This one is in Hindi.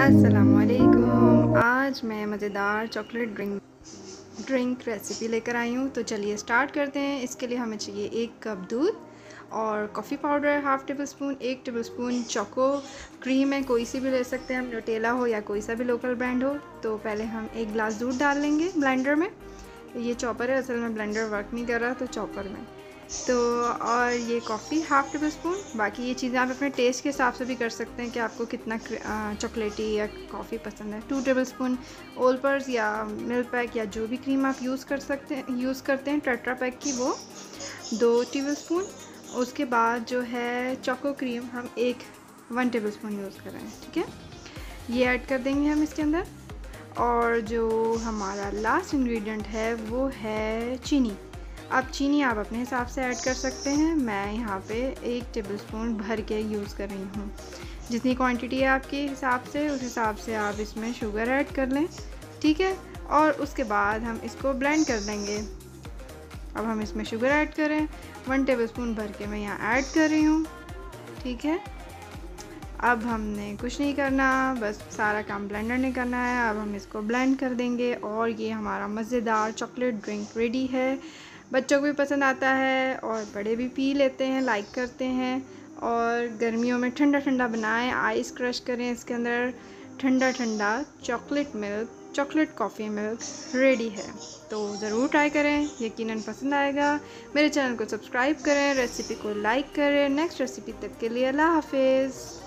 असलकुम आज मैं मज़ेदार चॉकलेट ड्रिंक ड्रिंक रेसिपी लेकर आई हूँ। तो चलिए स्टार्ट करते हैं। इसके लिए हमें चाहिए एक कप दूध और coffee powder half tablespoon एक टेबल स्पून चोको क्रीम है। कोई सी भी ले सकते हैं। हम नोटेला हो या कोई सा भी लोकल ब्रांड हो। तो पहले हम एक गिलास दूध डाल लेंगे ब्लेंडर में। ये चॉपर है। असल में ब्लेंडर वर्क नहीं कर रहा तो चॉपर में। तो और ये कॉफ़ी हाफ़ टेबल स्पून बाकी ये चीज़ें आप अपने टेस्ट के हिसाब से भी कर सकते हैं कि आपको कितना चॉकलेटी या कॉफ़ी पसंद है। टू टेबल स्पून ओलपर्स या मिल्क पैक या जो भी क्रीम आप यूज़ कर सकते हैं यूज़ करते हैं ट्रेट्रा पैक की वो। दो टेबल स्पून उसके बाद जो है चोको क्रीम हम एक वन टेबल स्पून यूज़ कर ठीक है? ये ऐड कर देंगे हम इसके अंदर। और जो हमारा लास्ट इंग्रेडिएंट है वो है चीनी। अब चीनी आप अपने हिसाब से ऐड कर सकते हैं। मैं यहाँ पे एक टेबल स्पून भर के यूज़ कर रही हूँ। जितनी क्वांटिटी है आपके हिसाब से, उस हिसाब से आप इसमें शुगर ऐड कर लें, ठीक है? और उसके बाद हम इसको ब्लेंड कर देंगे। अब हम इसमें शुगर ऐड करें। वन टेबल स्पून भर के मैं यहाँ ऐड कर रही हूँ, ठीक है? अब हमने कुछ नहीं करना, बस सारा काम ब्लेंडर ने करना है। अब हम इसको ब्लेंड कर देंगे और ये हमारा मज़ेदार चॉकलेट ड्रिंक रेडी है। बच्चों को भी पसंद आता है और बड़े भी पी लेते हैं लाइक करते हैं और गर्मियों में ठंडा ठंडा बनाएँ आइस क्रश करें, इसके अंदर ठंडा ठंडा chocolate milk chocolate coffee milk ready है। तो ज़रूर ट्राई करें, यकीनन पसंद आएगा। मेरे चैनल को सब्सक्राइब करें रेसिपी को लाइक करें। नेक्स्ट रेसिपी तक के लिए अल्लाह हाफिज़।